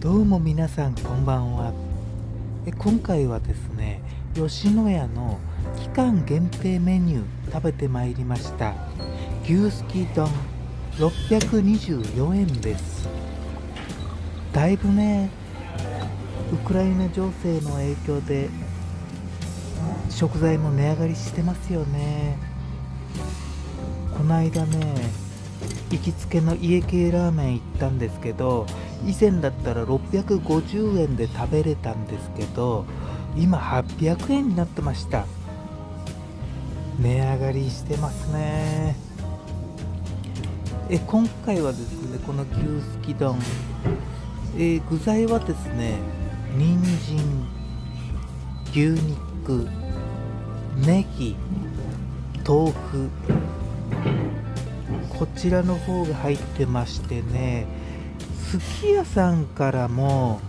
どうも皆さんこんばんは。え今回はですね吉野家の期間限定メニュー食べてまいりました。牛すき丼624円です。だいぶねウクライナ情勢の影響で食材も値上がりしてますよね。この間ね行きつけの家系ラーメン行ったんですけど以前だったら650円で食べれたんですけど今800円になってました。値上がりしてますね。え今回はですねこの牛すき丼。え具材はですね人参牛肉ネギ豆腐こちらの方が入ってましてねすき家さんからも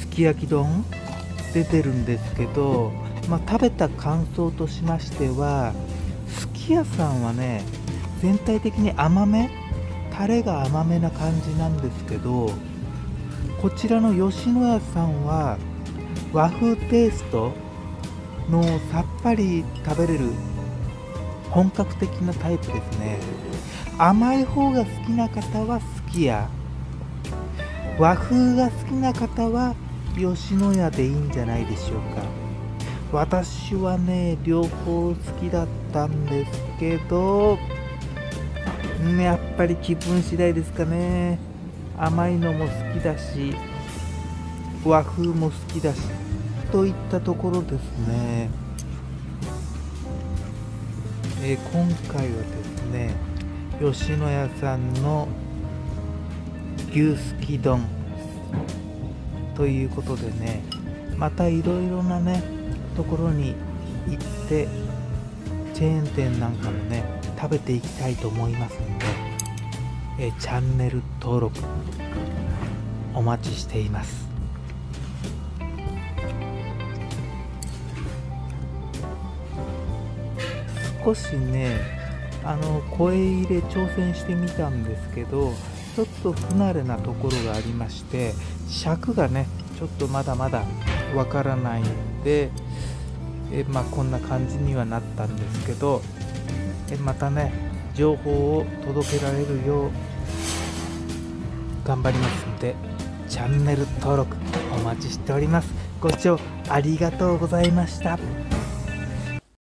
すき焼き丼出てるんですけど、まあ、食べた感想としましてはすき家さんはね全体的に甘めタレが甘めな感じなんですけどこちらの吉野家さんは和風テイストのさっぱり食べれる本格的なタイプですね。甘い方が好きな方はすき家。和風が好きな方は吉野家でいいんじゃないでしょうか。私はね両方好きだったんですけどやっぱり気分次第ですかね。甘いのも好きだし和風も好きだしといったところですね、えー、今回はですね吉野家さんの牛すき丼ということでねまたいろいろなねところに行ってチェーン店なんかもね食べていきたいと思いますので、えチャンネル登録お待ちしています。少しねあの声入れ挑戦してみたんですけどちょっと不慣れなところがありまして尺がねちょっとまだまだわからないんでえまあこんな感じにはなったんですけどえまたね情報を届けられるよう頑張りますのでチャンネル登録お待ちしております。ご視聴ありがとうございました。